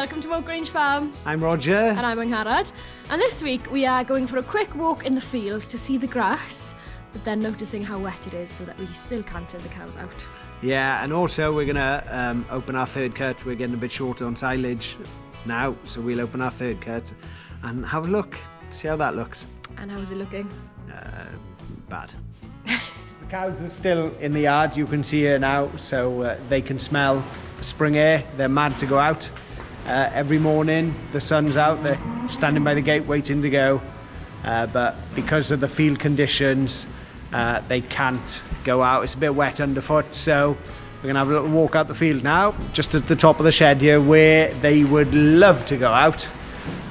welcome to Moat Grange Farm. I'm Roger. And I'm Angharad. And this week we are going for a quick walk in the fields to see the grass, but then noticing how wet it is so that we still can't turn the cows out. Yeah, and also we're gonna um, open our third cut. We're getting a bit shorter on silage now, so we'll open our third cut and have a look, see how that looks. And how's it looking? Uh, bad. the cows are still in the yard, you can see here now, so uh, they can smell spring air. They're mad to go out. Uh, every morning, the sun's out, they're standing by the gate waiting to go. Uh, but because of the field conditions, uh, they can't go out. It's a bit wet underfoot, so we're gonna have a little walk out the field now, just at the top of the shed here, where they would love to go out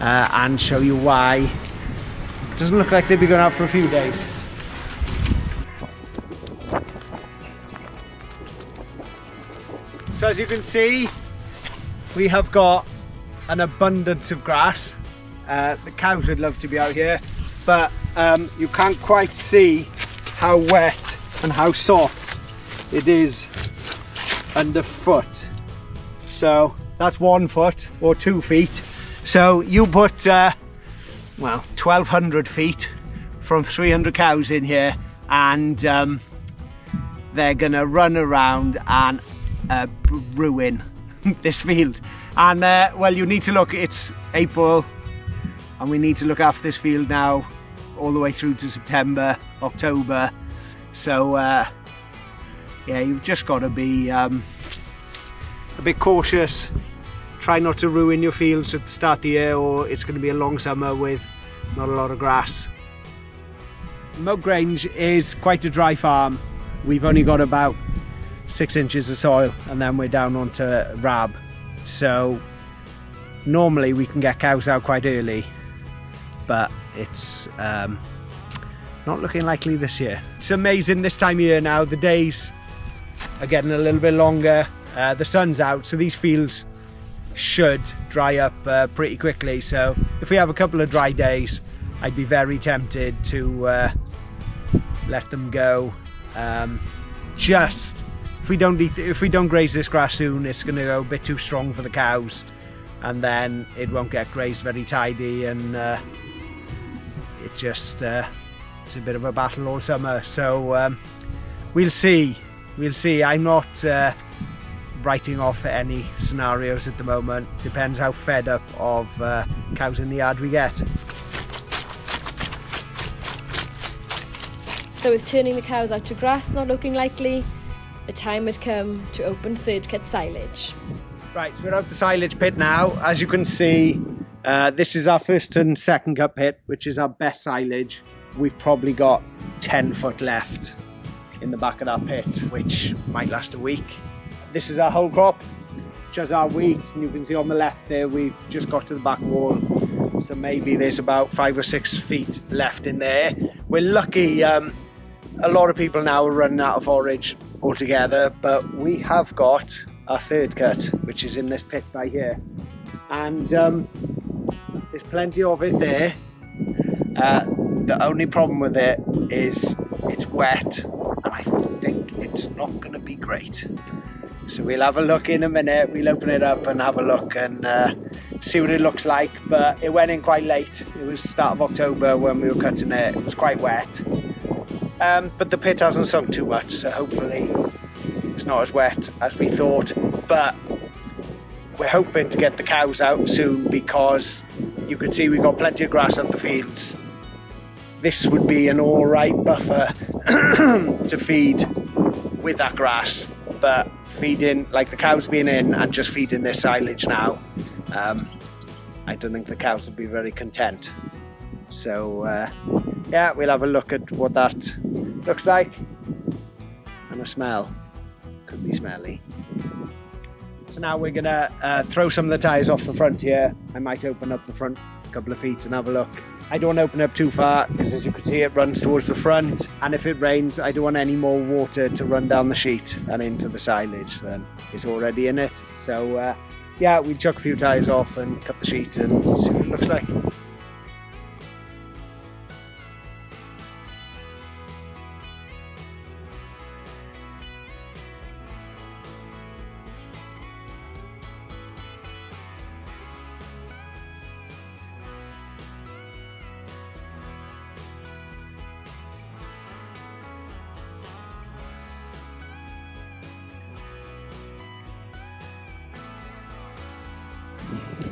uh, and show you why. It doesn't look like they'll be going out for a few days. So as you can see, we have got an abundance of grass. Uh, the cows would love to be out here, but um, you can't quite see how wet and how soft it is underfoot. So that's one foot or two feet. So you put, uh, well, 1200 feet from 300 cows in here and um, they're gonna run around and uh, ruin this field. And uh, well, you need to look, it's April and we need to look after this field now all the way through to September, October. So uh, yeah, you've just got to be um, a bit cautious. Try not to ruin your fields at the start of the year or it's going to be a long summer with not a lot of grass. Moat Grange is quite a dry farm. We've only got about six inches of soil and then we're down onto rab. So normally we can get cows out quite early, but it's um, not looking likely this year. It's amazing this time of year now, the days are getting a little bit longer, uh, the sun's out, so these fields should dry up uh, pretty quickly. So if we have a couple of dry days, I'd be very tempted to uh, let them go. Um, just we don't eat, if we don't graze this grass soon, it's going to go a bit too strong for the cows, and then it won't get grazed very tidy, and uh, it just uh, it's a bit of a battle all summer. So um, we'll see, we'll see. I'm not uh, writing off any scenarios at the moment. Depends how fed up of uh, cows in the yard we get. So with turning the cows out to grass not looking likely, the time had come to open third cut silage. Right, so we're out the silage pit now. As you can see, uh, this is our first and second cut pit, which is our best silage. We've probably got 10 foot left in the back of that pit, which might last a week. This is our whole crop, which just our weeds, and you can see on the left there, we've just got to the back wall. So maybe there's about five or six feet left in there. We're lucky, um, a lot of people now are running out of forage altogether, but we have got our third cut, which is in this pit right here. And um, there's plenty of it there. Uh, the only problem with it is it's wet, and I think it's not going to be great. So we'll have a look in a minute, we'll open it up and have a look and uh, see what it looks like. But it went in quite late. It was start of October when we were cutting it. It was quite wet. Um, but the pit hasn't sunk too much, so hopefully it's not as wet as we thought. But we're hoping to get the cows out soon because you can see we've got plenty of grass on the fields. This would be an all right buffer to feed with that grass, but feeding, like the cows being in and just feeding their silage now, um, I don't think the cows would be very content. So uh, yeah, we'll have a look at what that looks like and a smell. Could be smelly. So now we're gonna uh, throw some of the tyres off the front here. I might open up the front a couple of feet and have a look. I don't open up too far because as you can see it runs towards the front and if it rains I don't want any more water to run down the sheet and into the silage then it's already in it. So uh, yeah, we chuck a few tyres off and cut the sheet and see what it looks like.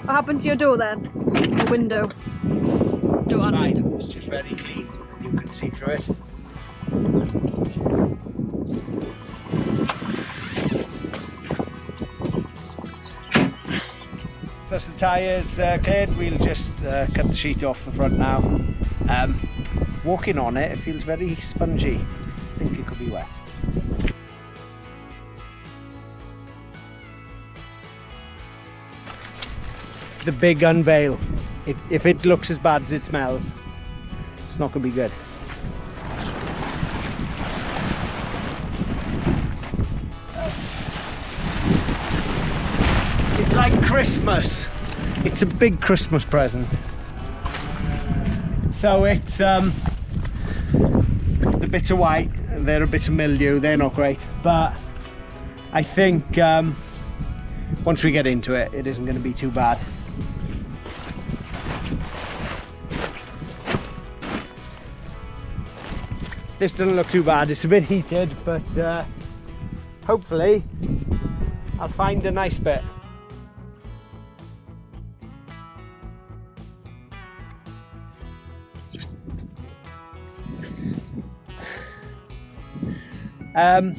What happened to your door then? The window. Door and Fine. window. It's just very clean. You can see through it. So that's the tyres uh, cleared. We'll just uh, cut the sheet off the front now. Um, walking on it, it feels very spongy. I think it could be wet. The big unveil. It, if it looks as bad as it smells, it's not going to be good. It's like Christmas. It's a big Christmas present. So it's um, the bits of white, they're a bit of mildew, they're not great. But I think um, once we get into it, it isn't going to be too bad. This doesn't look too bad, it's a bit heated, but uh, hopefully I'll find a nice bit. Um,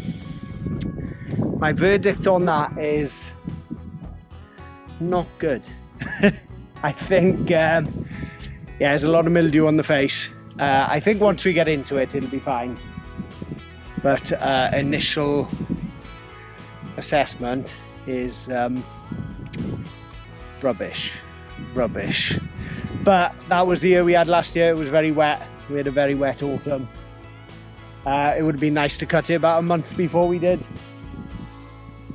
my verdict on that is not good. I think, um, yeah, there's a lot of mildew on the face. Uh, I think once we get into it, it'll be fine. But uh, initial assessment is um, rubbish, rubbish. But that was the year we had last year. It was very wet. We had a very wet autumn. Uh, it would have been nice to cut it about a month before we did.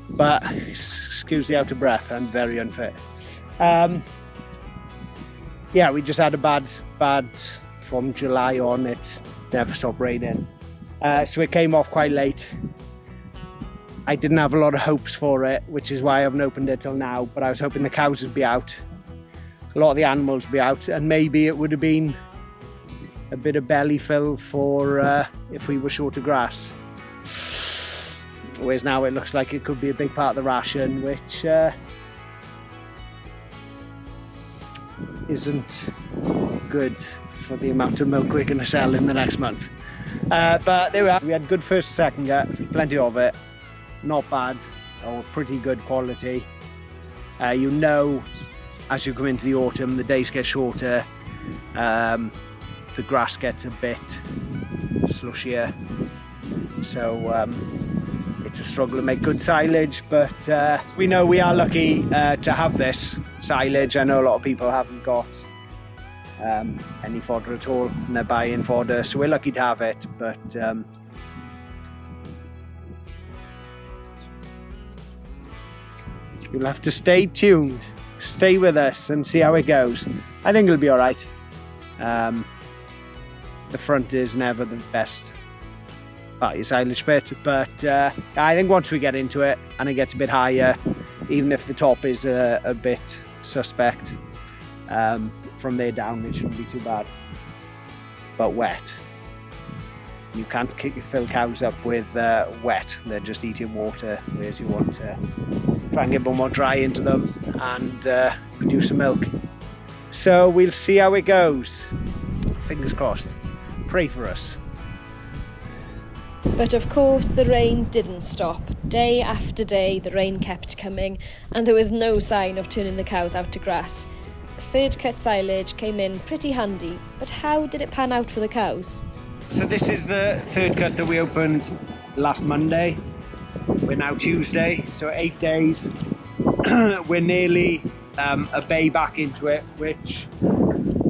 But excuse the out of breath, I'm very unfit. Um, yeah, we just had a bad, bad from July on. It never stopped raining, uh, so it came off quite late. I didn't have a lot of hopes for it, which is why I haven't opened it till now. But I was hoping the cows would be out, a lot of the animals would be out, and maybe it would have been a bit of belly fill for uh, if we were short of grass. Whereas now it looks like it could be a big part of the ration, which uh, isn't good for the amount of milk we're going to sell in the next month. Uh, but there we are. We had good first second cut, plenty of it. Not bad, or pretty good quality. Uh, you know, as you come into the autumn, the days get shorter. Um, the grass gets a bit slushier so um, it's a struggle to make good silage but uh, we know we are lucky uh, to have this silage I know a lot of people haven't got um, any fodder at all. And they're buying fodder. So we're lucky to have it but um, you'll have to stay tuned. Stay with us and see how it goes. I think it'll be all right. Um, the front is never the best part of your silage but uh, I think once we get into it and it gets a bit higher even if the top is a, a bit suspect. Um, from there down it shouldn't be too bad. But wet. You can't kick your fill cows up with uh, wet. They're just eating water. Whereas you want to try and get a bit more dry into them and uh, produce some milk. So we'll see how it goes. Fingers crossed. Pray for us. But of course, the rain didn't stop. Day after day, the rain kept coming, and there was no sign of turning the cows out to grass. Third cut silage came in pretty handy, but how did it pan out for the cows? So, this is the third cut that we opened last Monday. We're now Tuesday, so eight days. We're nearly um, a bay back into it, which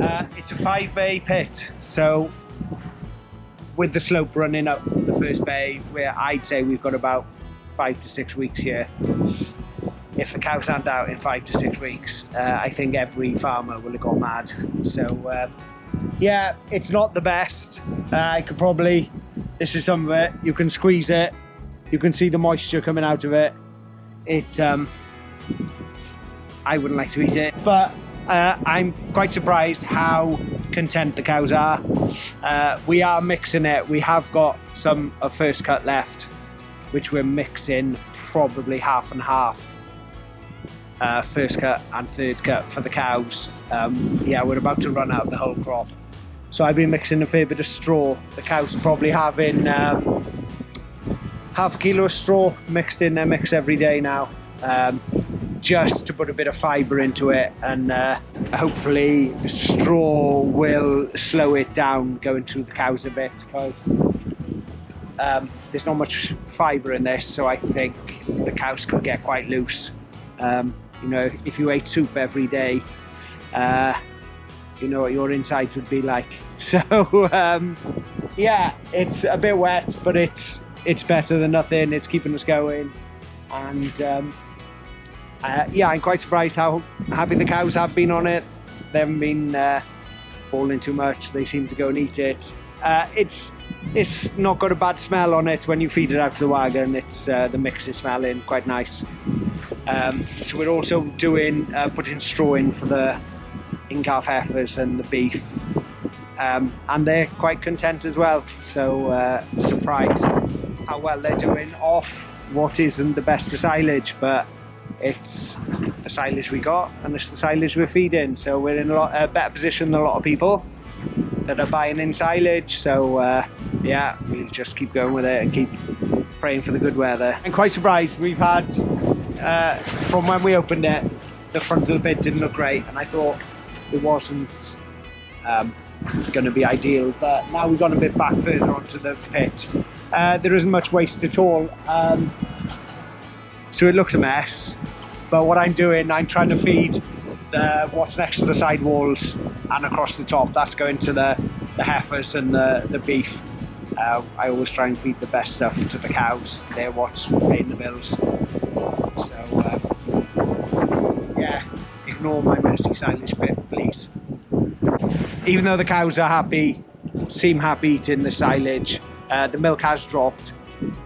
uh, it's a five bay pit. So, with the slope running up the first bay, where I'd say we've got about five to six weeks here. If the cows aren't out in five to six weeks, uh, I think every farmer will have gone mad. So, uh, yeah, it's not the best. Uh, I could probably, this is some of it, you can squeeze it, you can see the moisture coming out of it. It, um, I wouldn't like to eat it, but uh, I'm quite surprised how content the cows are. Uh, we are mixing it. We have got some of first cut left, which we're mixing probably half and half uh, first cut and third cut for the cows. Um, yeah, we're about to run out the whole crop. So I've been mixing a fair bit of straw. The cows are probably having um, half a kilo of straw mixed in their mix every day now. Um, just to put a bit of fibre into it and uh, hopefully straw will slow it down going through the cows a bit because um, there's not much fibre in this so I think the cows could get quite loose. Um, you know, if you ate soup every day, uh, you know what your insides would be like. So um, yeah, it's a bit wet, but it's it's better than nothing. It's keeping us going, and um, uh, yeah, I'm quite surprised how happy the cows have been on it. They haven't been uh, falling too much. They seem to go and eat it. Uh, it's it's not got a bad smell on it when you feed it out to the wagon. It's uh, the mix is smelling quite nice. Um, so we're also doing uh, putting straw in for the in-calf heifers and the beef. Um, and they're quite content as well. So uh, surprised how well they're doing off what isn't the best of silage, but it's the silage we got and it's the silage we're feeding. So we're in a lot a better position than a lot of people that are buying in silage. So uh, yeah, we'll just keep going with it and keep praying for the good weather. I'm quite surprised we've had uh, from when we opened it, the front of the bed didn't look great, and I thought it wasn't um, going to be ideal. But now we've gone a bit back further onto the pit. Uh, there isn't much waste at all. Um, so it looks a mess. But what I'm doing, I'm trying to feed the, what's next to the side walls and across the top. That's going to the, the heifers and the, the beef. Uh, I always try and feed the best stuff to the cows. They're what's paying the bills. So um, yeah, ignore my messy silage bit, please. Even though the cows are happy, seem happy eating the silage, uh, the milk has dropped.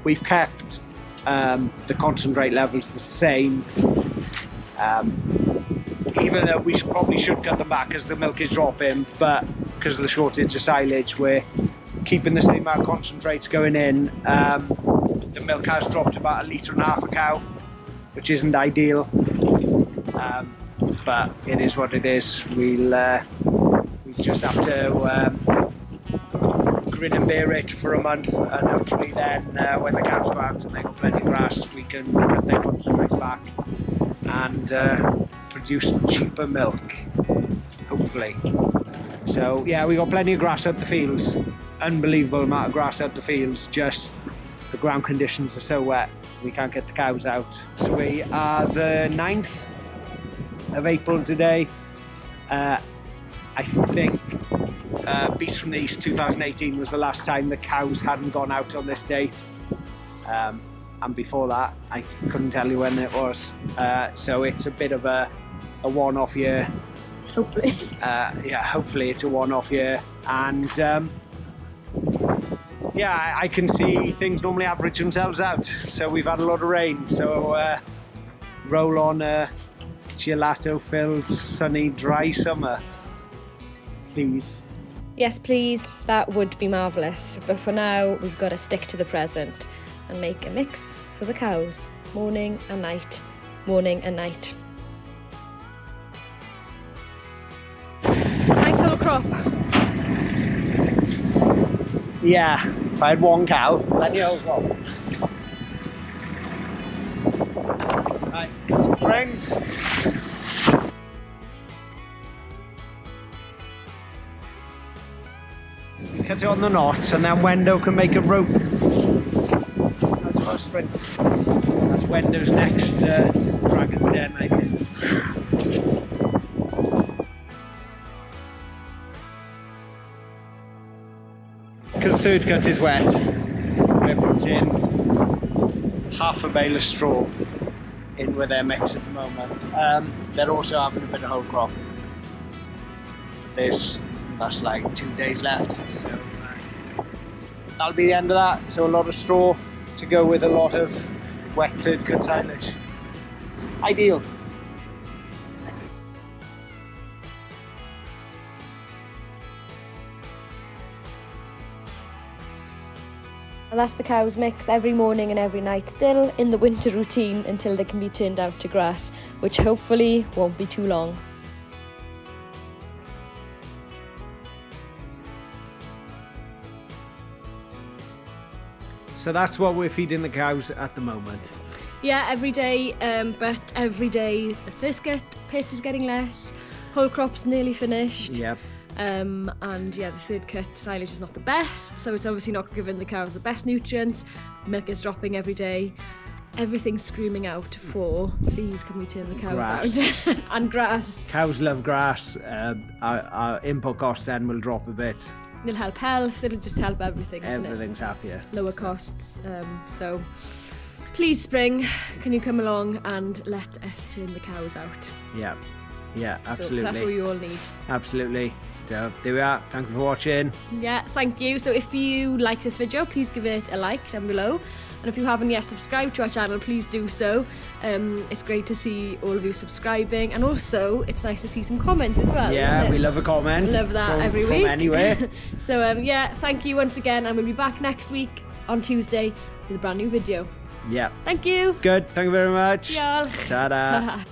We've kept um, the concentrate levels the same. Um, even though we should, probably should cut them back as the milk is dropping, but because of the shortage of silage, we're keeping the same amount of concentrates going in. Um, the milk has dropped about a litre and a half a cow, which isn't ideal, um, but it is what it is. We'll uh, we just have to um, grin and bear it for a month, and hopefully then uh, when the cows go out and they've got plenty of grass, we can cut their concentrates back and uh, produce cheaper milk, hopefully. So yeah, we got plenty of grass out the fields. Unbelievable amount of grass out the fields. Just the ground conditions are so wet, we can't get the cows out. So we are the 9th of April today. Uh, I think uh, Beast from the East 2018 was the last time the cows hadn't gone out on this date. Um, and before that, I couldn't tell you when it was. Uh, so it's a bit of a, a one-off year. Hopefully. Uh, yeah, hopefully it's a one-off year. And um, yeah, I, I, can see things normally average themselves out. So we've had a lot of rain. So uh, roll on a gelato-filled, sunny, dry summer, please. Yes, please, that would be marvellous. But for now, we've got to stick to the present and make a mix for the cows, morning and night, morning and night. Nice whole crop. Yeah, if I had one cow, plenty of crop. Right, some friends. It on the knots and then Wendo can make a rope. That's friend. That's Wendo's next uh, Dragon's Den, I think. Because third cut is wet, we're putting half a bale of straw in with their mix at the moment. Um, they're also having a bit of whole crop. There's that's like two days left. So uh, that'll be the end of that. So a lot of straw to go with a lot of wet cut silage. Ideal. And that's the cows mix every morning and every night, still in the winter routine until they can be turned out to grass, which hopefully won't be too long. So that's what we're feeding the cows at the moment. Yeah, every day, um, but every day the first get pit is getting less, whole crop's nearly finished. Yep. Um, and yeah, the third cut silage is not the best, so it's obviously not giving the cows the best nutrients. Milk is dropping every day. Everything's screaming out for, please can we turn the cows grass. out? and grass. Cows love grass. Uh, our, our input costs then will drop a bit it'll help health, it'll just help everything, Everything's happier. Lower costs, um, so please spring, can you come along and let us turn the cows out? Yeah, yeah, absolutely. So that's what you all need. Absolutely. So there we are. Thank you for watching. Yeah, thank you. So if you like this video, please give it a like down below. And if you haven't yet subscribed to our channel, please do so. Um, it's great to see all of you subscribing. And also, it's nice to see some comments as well. Yeah, we love a comment. Love that from, every week. From anywhere. so, um, yeah, thank you once again. And we'll be back next week on Tuesday with a brand new video. Yeah. Thank you. Good. Thank you very much. Diolch. Ta-da. Ta-da.